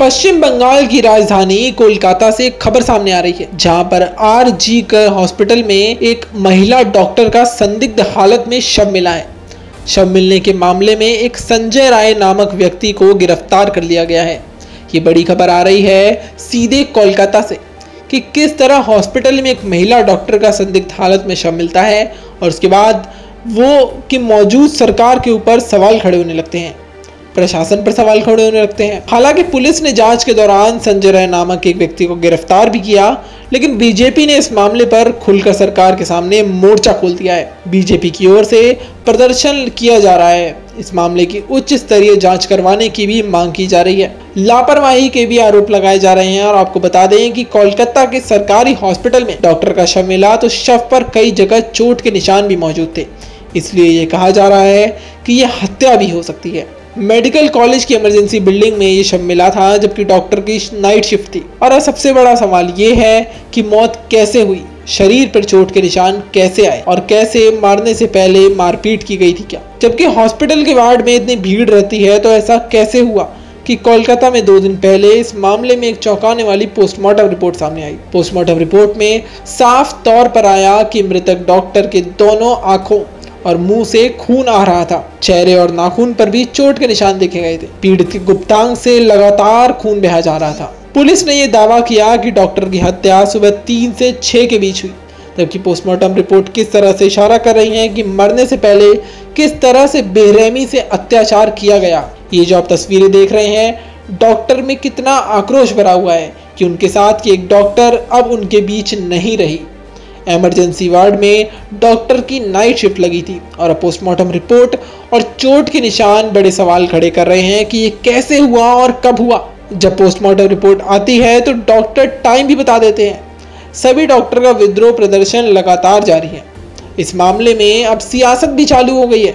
पश्चिम बंगाल की राजधानी कोलकाता से खबर सामने आ रही है, जहाँ पर आर जी कर हॉस्पिटल में एक महिला डॉक्टर का संदिग्ध हालत में शव मिला है। शव मिलने के मामले में एक संजय राय नामक व्यक्ति को गिरफ़्तार कर लिया गया है। ये बड़ी खबर आ रही है सीधे कोलकाता से कि किस तरह हॉस्पिटल में एक महिला डॉक्टर का संदिग्ध हालत में शव मिलता है और उसके बाद वो कि मौजूद सरकार के ऊपर सवाल खड़े होने लगते हैं। प्रशासन पर सवाल खड़े होने लगते हैं। हालाँकि पुलिस ने जाँच के दौरान संजय राय नामक एक व्यक्ति को गिरफ़्तार भी किया, लेकिन बीजेपी ने इस मामले पर खुलकर सरकार के सामने मोर्चा खोल दिया है। बीजेपी की ओर से प्रदर्शन किया जा रहा है। इस मामले की उच्च स्तरीय जाँच करवाने की भी मांग की जा रही है। लापरवाही के भी आरोप लगाए जा रहे हैं और आपको बता दें कि कोलकाता के सरकारी हॉस्पिटल में डॉक्टर का शव मिला तो शव पर कई जगह चोट के निशान भी मौजूद थे। इसलिए ये कहा जा रहा है कि यह हत्या भी हो सकती है। मेडिकल कॉलेज की इमरजेंसी बिल्डिंग में ये शव मिला था, जबकि डॉक्टर की नाइट शिफ्ट थी। और अब सबसे बड़ा सवाल ये है कि मौत कैसे हुई? शरीर पर चोट के निशान कैसे आए? और कैसे मारने से पहले मारपीट की गई थी क्या? जबकि हॉस्पिटल के वार्ड में इतनी भीड़ रहती है तो ऐसा कैसे हुआ कि कोलकाता में दो दिन पहले इस मामले में एक चौंकाने वाली पोस्टमार्टम रिपोर्ट सामने आई? पोस्टमार्टम रिपोर्ट में साफ़ तौर पर आया कि मृतक डॉक्टर के दोनों आँखों और मुँह से खून आ रहा था। चेहरे और नाखून पर भी चोट के निशान देखे गए थे। पीड़ित की गुप्तांग से लगातार खून बहा जा रहा था। पुलिस ने यह दावा किया कि डॉक्टर की हत्या सुबह तीन से छह के बीच हुई। जबकि पोस्टमार्टम रिपोर्ट किस तरह से इशारा कर रही है कि मरने से पहले किस तरह से बेरहमी से अत्याचार किया गया, ये जो आप तस्वीरें देख रहे हैं, डॉक्टर में कितना आक्रोश भरा हुआ है कि उनके साथ की एक डॉक्टर अब उनके बीच नहीं रही। इमरजेंसी वार्ड में डॉक्टर की नाइट शिफ्ट लगी थी और पोस्टमार्टम रिपोर्ट और चोट के निशान बड़े सवाल खड़े कर रहे हैं कि ये कैसे हुआ और कब हुआ। जब पोस्टमार्टम रिपोर्ट आती है तो डॉक्टर टाइम भी बता देते हैं। सभी डॉक्टर का विद्रोह प्रदर्शन लगातार जारी है। इस मामले में अब सियासत भी चालू हो गई है।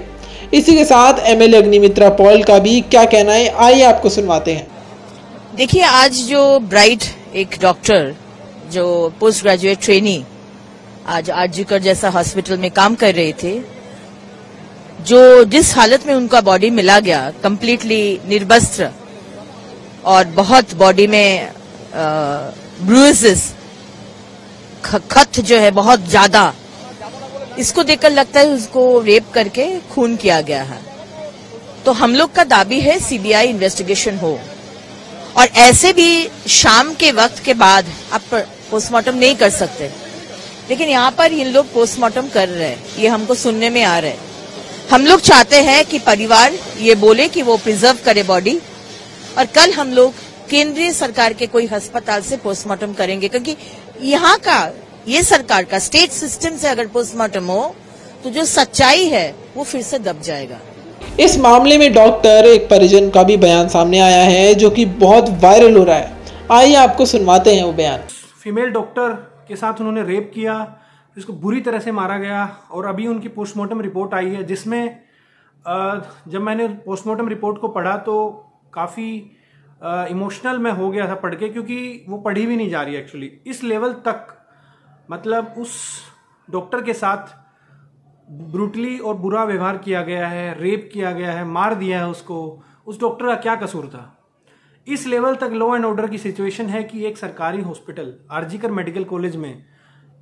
इसी के साथ एमएलए अग्निमित्रा पॉल का भी क्या कहना है, आइए आपको सुनवाते हैं। देखिए, आज जो ब्राइट एक डॉक्टर जो पोस्ट ग्रेजुएट ट्रेनी आज आरजीकर जैसा हॉस्पिटल में काम कर रहे थे, जो जिस हालत में उनका बॉडी मिला गया कंप्लीटली निर्वस्त्र, और बहुत बॉडी में ब्रूसेस खत जो है बहुत ज़्यादा, इसको देखकर लगता है उसको रेप करके खून किया गया है। तो हम लोग का दाबी है सीबीआई इन्वेस्टिगेशन हो। और ऐसे भी शाम के वक्त के बाद आप पोस्टमार्टम नहीं कर सकते। लेकिन यहाँ पर इन लोग पोस्टमार्टम कर रहे हैं। ये हमको सुनने में आ रहा है। हम लोग चाहते हैं कि परिवार ये बोले कि वो प्रिजर्व करे बॉडी और कल हम लोग केंद्रीय सरकार के कोई अस्पताल से पोस्टमार्टम करेंगे, क्योंकि यहाँ का, ये सरकार का स्टेट सिस्टम से अगर पोस्टमार्टम हो तो जो सच्चाई है, वो फिर से दब जाएगा। इस मामले में डॉक्टर, एक परिजन का भी बयान सामने आया है, जो कि बहुत वायरल हो रहा है। आइए आपको सुनवाते हैं वो बयान। फीमेल डॉक्टर के साथ उन्होंने रेप किया इसको बुरी तरह से मारा गया और अभी उनकी पोस्टमार्टम रिपोर्ट आई है, जिसमें जब मैंने पोस्टमार्टम रिपोर्ट को पढ़ा तो काफ़ी इमोशनल मैं हो गया था पढ़ के, क्योंकि वो पढ़ी भी नहीं जा रही एक्चुअली इस लेवल तक मतलब उस डॉक्टर के साथ ब्रूटली और बुरा व्यवहार किया गया है, रेप किया गया है, मार दिया है उसको, उस डॉक्टर का क्या कसूर था? इस लेवल तक लॉ एंड ऑर्डर की सिचुएशन है कि एक सरकारी हॉस्पिटल आरजीकर मेडिकल कॉलेज में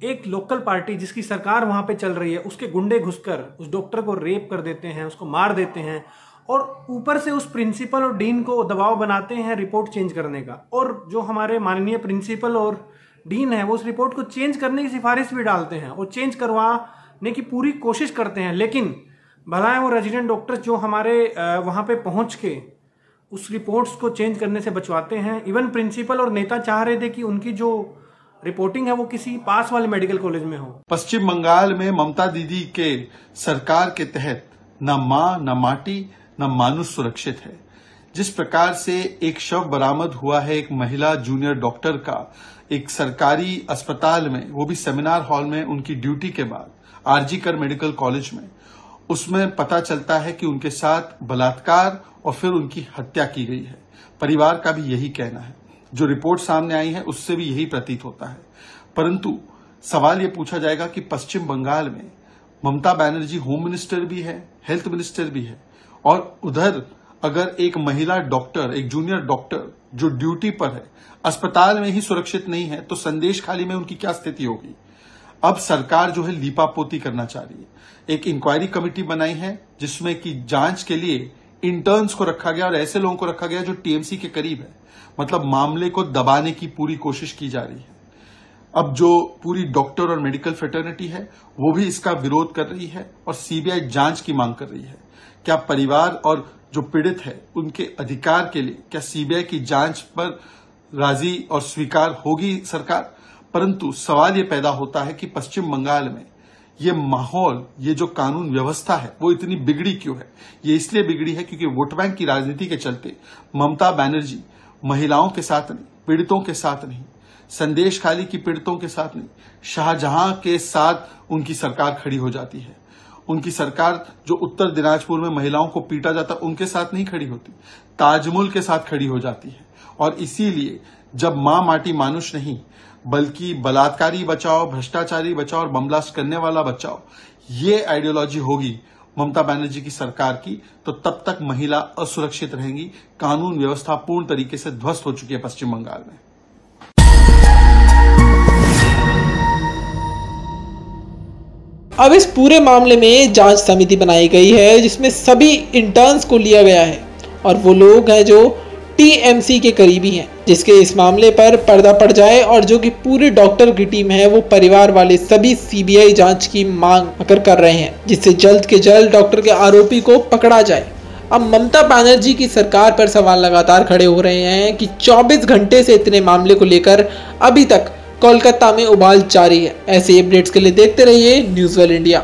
एक लोकल पार्टी जिसकी सरकार वहाँ पे चल रही है, उसके गुंडे घुसकर, उस डॉक्टर को रेप कर देते हैं, उसको मार देते हैं और ऊपर से उस प्रिंसिपल और डीन को दबाव बनाते हैं रिपोर्ट चेंज करने का। और जो हमारे माननीय प्रिंसिपल और डीन है, वो उस रिपोर्ट को चेंज करने की सिफारिश भी डालते हैं और चेंज करवाने की पूरी कोशिश करते हैं। लेकिन भला वो रेजिडेंट डॉक्टर जो हमारे वहाँ पे पहुँच के उस रिपोर्ट्स को चेंज करने से बचवाते हैं। इवन प्रिंसिपल और नेता चाह रहे थे कि उनकी जो रिपोर्टिंग है वो किसी पास वाले मेडिकल कॉलेज में हो। पश्चिम बंगाल में ममता दीदी के सरकार के तहत न माँ, न माटी, न मानुष सुरक्षित है। जिस प्रकार से एक शव बरामद हुआ है एक महिला जूनियर डॉक्टर का, एक सरकारी अस्पताल में, वो भी सेमिनार हॉल में उनकी ड्यूटी के बाद आरजी कर मेडिकल कॉलेज में, उसमें पता चलता है कि उनके साथ बलात्कार और फिर उनकी हत्या की गई है। परिवार का भी यही कहना है। जो रिपोर्ट सामने आई है, उससे भी यही प्रतीत होता है। परंतु सवाल ये पूछा जाएगा कि पश्चिम बंगाल में ममता बनर्जी होम मिनिस्टर भी है, हेल्थ मिनिस्टर भी है, और उधर अगर एक महिला डॉक्टर, एक जूनियर डॉक्टर जो ड्यूटी पर है, अस्पताल में ही सुरक्षित नहीं है तो संदेश खाली में उनकी क्या स्थिति होगी? अब सरकार जो है लीपापोती करना चाह रही है। एक इंक्वायरी कमेटी बनाई है, जिसमें कि जाँच के लिए इंटर्न्स को रखा गया और ऐसे लोगों को रखा गया जो टीएमसी के करीब है। मतलब मामले को दबाने की पूरी कोशिश की जा रही है। अब जो पूरी डॉक्टर और मेडिकल फेटर्निटी है, वो भी इसका विरोध कर रही है और सीबीआई जाँच की मांग कर रही है। क्या परिवार और जो पीड़ित है, उनके अधिकार के लिए क्या सीबीआई की जाँच पर राज़ी और स्वीकार होगी सरकार? परंतु सवाल ये पैदा होता है कि पश्चिम बंगाल में ये माहौल, ये जो कानून व्यवस्था है, वो इतनी बिगड़ी क्यों है? ये इसलिए बिगड़ी है क्योंकि वोट बैंक की राजनीति के चलते ममता बैनर्जी महिलाओं के साथ नहीं, पीड़ितों के साथ नहीं, संदेश खाली की पीड़ितों के साथ नहीं, शाहजहां के साथ उनकी सरकार खड़ी हो जाती है। उनकी सरकार जो उत्तर दिनाजपुर में महिलाओं को पीटा जाता, उनके साथ नहीं खड़ी होती। ताजमुल के साथ खड़ी हो जाती है। और इसीलिए जब माँ माटी मानुष नहीं, बल्कि बलात्कारी बचाओ, भ्रष्टाचारी बचाओ और बमलास्ट करने वाला बचाओ, ये आइडियोलॉजी होगी ममता बनर्जी की सरकार की तो तब तक महिला असुरक्षित रहेंगी। कानून व्यवस्था पूर्ण तरीके से ध्वस्त हो चुकी है पश्चिम बंगाल में। अब इस पूरे मामले में जाँच समिति बनाई गई है, जिसमें सभी इंटर्न्स को लिया गया है और वो लोग हैं जो टीएमसी के करीबी हैं, जिसके इस मामले पर पर्दा पड़ जाए और जो कि पूरे डॉक्टर की टीम है, वो परिवार वाले सभी सीबीआई जाँच की मांग अगर कर रहे हैं, जिससे जल्द के जल्द डॉक्टर के आरोपी को पकड़ा जाए। अब ममता बनर्जी की सरकार पर सवाल लगातार खड़े हो रहे हैं कि 24 घंटे से इतने मामले को लेकर अभी तक कोलकाता में उबाल जारी है। ऐसे अपडेट्स के लिए देखते रहिए न्यूज़ वेल इंडिया।